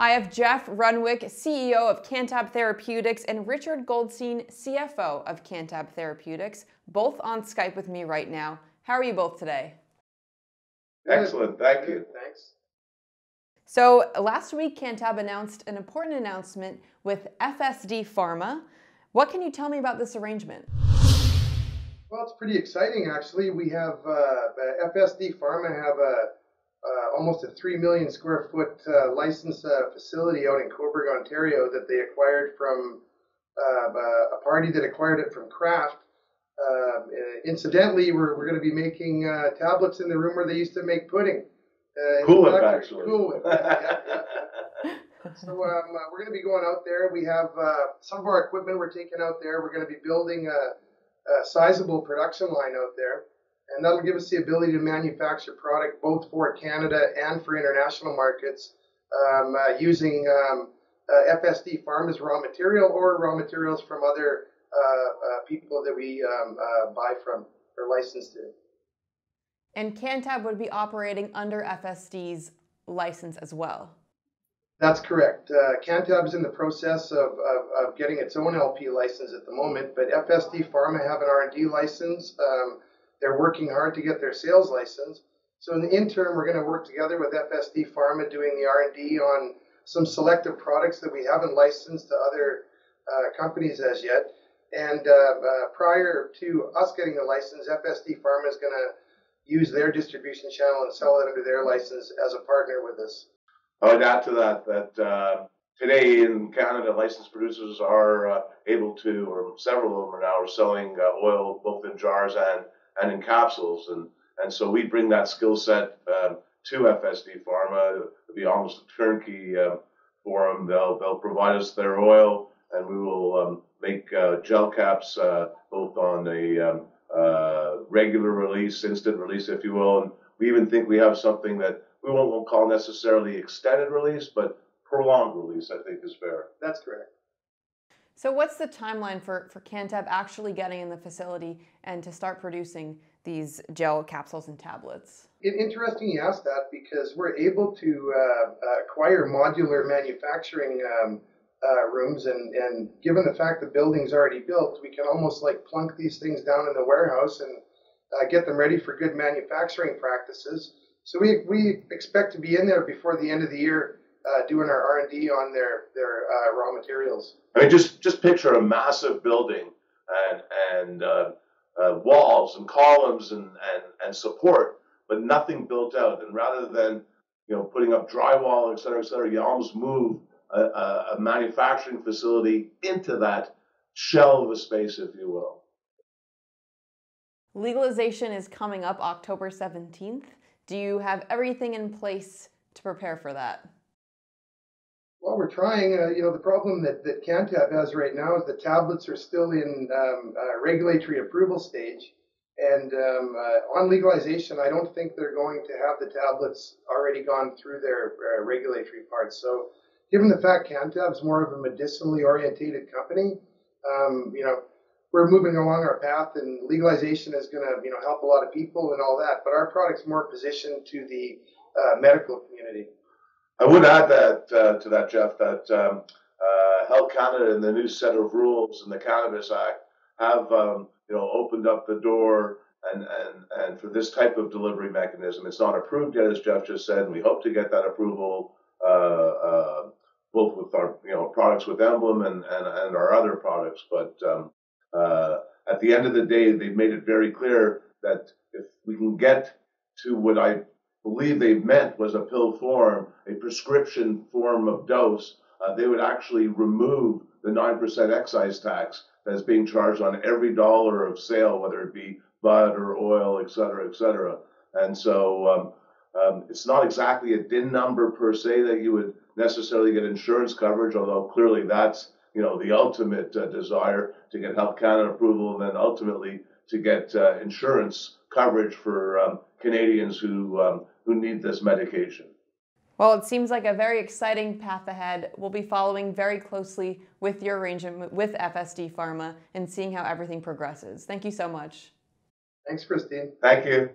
I have Jeff Renwick, CEO of Canntab Therapeutics, and Richard Goldstein, CFO of Canntab Therapeutics, both on Skype with me right now. How are you both today? Excellent, thank you. Thanks. So last week, Canntab announced an important announcement with FSD Pharma. What can you tell me about this arrangement? Well, it's pretty exciting, actually. We have uh, FSD Pharma have a uh, almost a 3 million square foot uh, licensed uh, facility out in Cobourg, Ontario that they acquired from uh, a party that acquired it from Kraft. Uh, incidentally, we're, we're going to be making uh, tablets in the room where they used to make pudding. cool whip, actually. Cool whip. yeah, yeah, so um, we're going to be going out there. We have some of our equipment we're taking out there. We're going to be building a, a sizable production line out there and that'll give us the ability to manufacture product both for Canada and for international markets um, uh, using um, uh, FSD Pharma's raw material or raw materials from other uh, uh people that we um, uh, buy from or license to. And Canntab would be operating under FSD's license as well. That's correct. Uh, Canntab is in the process of, of, of, getting its own LP license at the moment, but FSD Pharma have an R&D license. Um, they're working hard to get their sales license. So in the interim, we're going to work together with FSD Pharma doing the R&D on some selective products that we haven't licensed to other uh, companies as yet. And uh, uh, prior to us getting the license, FSD Pharma is going to use their distribution channel and sell it under their license as a partner with us. I would add to that that uh, today in Canada, licensed producers are uh, able to, or several of them are now, are selling uh, oil both in jars and and in capsules. And, and so we bring that skill set um, to FSD Pharma to be almost a turnkey uh, for them. They'll, they'll provide us their oil and we will um, make uh, gel caps uh, both on a um, uh, regular release, instant release, if you will. And we even think we have something that we won't, won't call necessarily extended release, but prolonged release, I think is fair. That's correct. So what's the timeline for, for Canntab actually getting in the facility and to start producing these gel capsules and tablets? It, interesting you asked that because we're able to uh, acquire modular manufacturing um, uh, rooms and, and given the fact the building's already built, we can almost like plunk these things down in the warehouse and uh, get them ready for good manufacturing practices. So we, we expect to be in there before the end of the year uh, doing our R and D on their their uh, raw materials. I mean, just just picture a massive building and and uh, uh, walls and columns and, and and support, but nothing built out. And rather than you know putting up drywall, et cetera, et cetera, you almost move a, a, a manufacturing facility into that shell of a space, if you will. Legalization is coming up October 17th. Do you have everything in place to prepare for that? Well, we're trying. Uh, you know, the problem that, that Canntab has right now is the tablets are still in um, uh, regulatory approval stage. And um, uh, on legalization, I don't think they're going to have the tablets already gone through their uh, regulatory parts. So, given the fact Canntab is more of a medicinally orientated company, um, you know, we're moving along our path, and legalization is going to, you know, help a lot of people and all that. But our product's more positioned to the uh, medical community. I would add that uh, to that, Jeff, that um, uh, Health Canada and the new set of rules in the Cannabis Act have um, you know opened up the door and, and and for this type of delivery mechanism. It's not approved yet, as Jeff just said, and we hope to get that approval uh, uh both with our you know products with Emblem and and, and our other products. But um, uh, at the end of the day, they've made it very clear that if we can get to what I believe they meant was a pill form, a prescription form of dose, uh, they would actually remove the 9% excise tax that's being charged on every dollar of sale, whether it be bud or oil, et cetera, et cetera. And so um, um, it's not exactly a DIN number per se that you would necessarily get insurance coverage, although clearly that's you know the ultimate uh, desire to get Health Canada approval and then ultimately to get uh, insurance coverage for um, Canadians who um, who need this medication. Well, it seems like a very exciting path ahead. We'll be following very closely with your arrangement with FSD Pharma and seeing how everything progresses. Thank you so much. Thanks, Christine. Thank you.